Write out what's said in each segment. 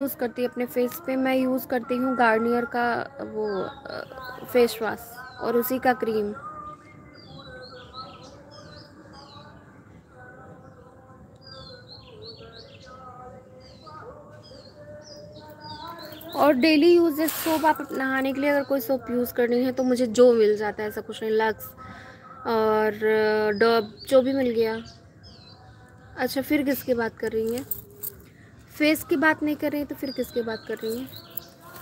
Use करती अपने face पे। मैं यूज़ करती हूँ गार्नियर का वो फेस वॉश और उसी का क्रीम और डेली यूजेस सोप आप नहाने के लिए अगर कोई सोप यूज़ करनी है तो मुझे जो मिल जाता है, ऐसा कुछ नहीं। लक्स और डब जो भी मिल गया। अच्छा फिर किसकी बात कर रही हैं? फेस की बात नहीं कर रही तो फिर किसकी बात कर रही हैं?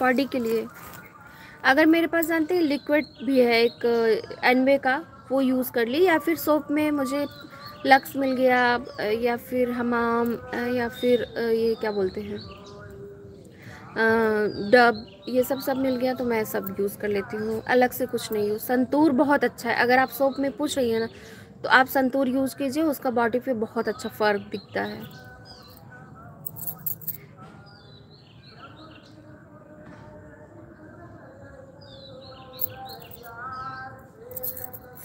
बॉडी के लिए। अगर मेरे पास, जानते हैं लिक्विड भी है, एक एनवे का, वो यूज़ कर ली, या फिर सोप में मुझे लक्स मिल गया या फिर हमाम या फिर ये क्या बोलते हैं? डब ये सब सब मिल गया तो मैं सब यूज़ कर लेती हूँ। अलग से कुछ नहीं यूज़ संतूर बहुत अच्छा है। अगर आप सोप में पूछ रही हैं ना तो आप संतूर यूज़ कीजिए, उसका बॉडी पे बहुत अच्छा फ़र्क दिखता है।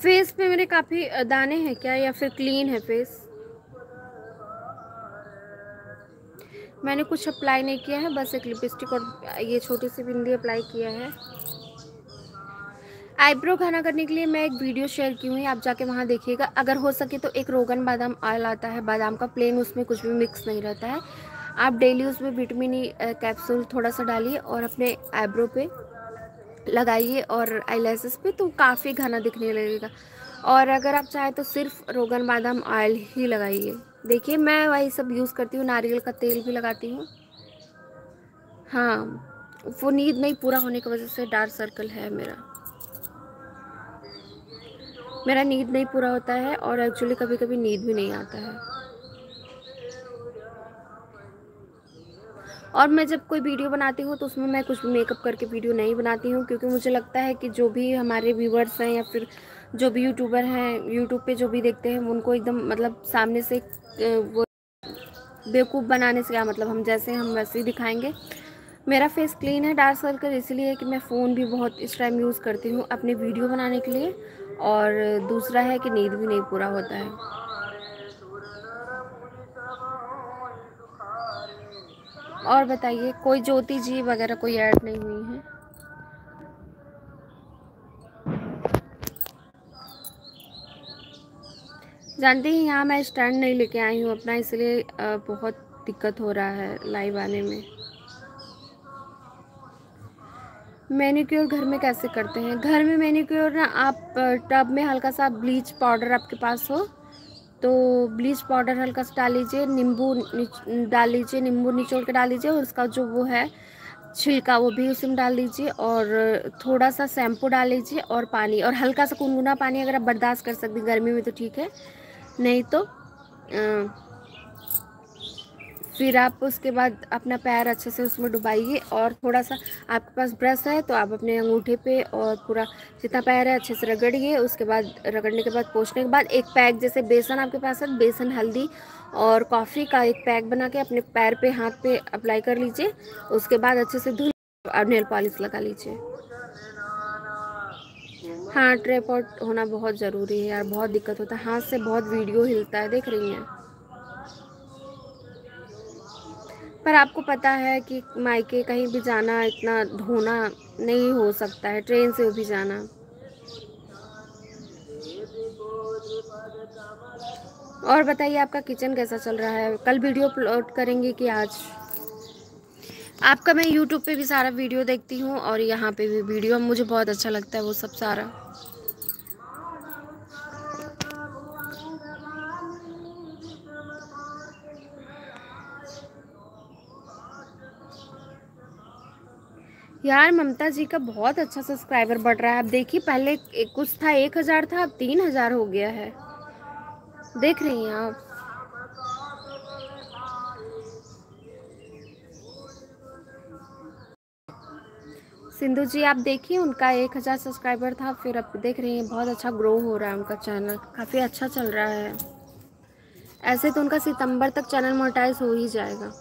फेस पे मेरे काफ़ी दाने हैं क्या या फिर क्लीन है फेस? मैंने कुछ अप्लाई नहीं किया है, बस एक लिपस्टिक और ये छोटी सी बिंदी अप्लाई किया है। आईब्रो खाना करने के लिए मैं एक वीडियो शेयर की हुई, आप जाके वहाँ देखिएगा। अगर हो सके तो एक रोगन बादाम ऑयल आता है, बादाम का प्लेन उसमें कुछ भी मिक्स नहीं रहता है। आप डेली उसमें विटामिन ई कैप्सूल थोड़ा सा डालिए और अपने आईब्रो पे लगाइए और आई पे तो काफ़ी घना दिखने लगेगा। और अगर आप चाहें तो सिर्फ़ रोगन बादाम ऑयल ही लगाइए। देखिए, मैं वही सब यूज़ करती हूँ, नारियल का तेल भी लगाती हूँ। हाँ वो नींद नहीं पूरा होने की वजह से डार्क सर्कल है मेरा। मेरा नींद नहीं पूरा होता है और एक्चुअली कभी कभी नींद भी नहीं आता है। और मैं जब कोई वीडियो बनाती हूँ तो उसमें मैं कुछ मेकअप करके वीडियो नहीं बनाती हूँ, क्योंकि मुझे लगता है कि जो भी हमारे व्यूवर्स हैं या फिर जो भी यूट्यूबर हैं यूट्यूब पे जो भी देखते हैं, उनको एकदम मतलब सामने से वो बेवकूफ़ बनाने से क्या मतलब हम जैसे हम वैसे ही दिखाएँगे। मेरा फेस क्लीन है डार्क सर्कल इसलिए कि मैं फ़ोन भी बहुत इस टाइम यूज़ करती हूँ अपने वीडियो बनाने के लिए और दूसरा है कि नींद भी नहीं पूरा होता है। और बताइए, कोई ज्योति जी वगैरह कोई ऐड नहीं हुई है? जानते हैं, यहाँ मैं स्टैंड नहीं लेके आई हूँ अपना, इसलिए बहुत दिक्कत हो रहा है लाइव आने में। मैनिक्योर घर में कैसे करते हैं? घर में मैनिक्योर ना, आप टब में हल्का सा ब्लीच पाउडर आपके पास हो तो ब्लीच पाउडर हल्का सा डाल लीजिए नींबू डाल लीजिए नींबू निचोड़ के डाल लीजिए और उसका जो वो है छिलका वो भी उसमें डाल लीजिए और थोड़ा सा शैम्पू डाल लीजिए और पानी और हल्का सा गुनगुना पानी अगर आप बर्दाश्त कर सकते गर्मी में तो ठीक है नहीं तो आ, फिर आप उसके बाद अपना पैर अच्छे से उसमें डुबाइए और थोड़ा सा आपके पास ब्रश है तो आप अपने अंगूठे पे और पूरा जितना पैर है अच्छे से रगड़िए। उसके बाद, रगड़ने के बाद, पोछने के बाद एक पैक जैसे बेसन आपके पास है, बेसन, हल्दी और कॉफ़ी का एक पैक बना के अपने पैर पे, हाथ पे अप्लाई कर लीजिए। उसके बाद अच्छे से धुल और नेल पॉलिश लगा लीजिए। हाँ ट्रेपॉट होना बहुत ज़रूरी है यार, बहुत दिक्कत होता है। हाथ से बहुत वीडियो हिलता है, देख रही हैं। पर आपको पता है कि मायके कहीं भी जाना, इतना धोना नहीं हो सकता है, ट्रेन से भी जाना। और बताइए आपका किचन कैसा चल रहा है? कल वीडियो अपलोड करेंगे कि आज? आपका मैं यूट्यूब पे भी सारा वीडियो देखती हूँ और यहाँ पे भी वीडियो, मुझे बहुत अच्छा लगता है वो सब सारा। यार ममता जी का बहुत अच्छा सब्सक्राइबर बढ़ रहा है। आप देखिए, पहले कुछ था, एक हज़ार था, अब तीन हज़ार हो गया है। देख रही हैं आप। सिंधु जी, आप देखिए, उनका एक हज़ार सब्सक्राइबर था, फिर अब देख रही हैं, बहुत अच्छा ग्रो हो रहा है उनका चैनल काफ़ी अच्छा चल रहा है। ऐसे तो उनका सितंबर तक चैनल मोनेटाइज हो ही जाएगा।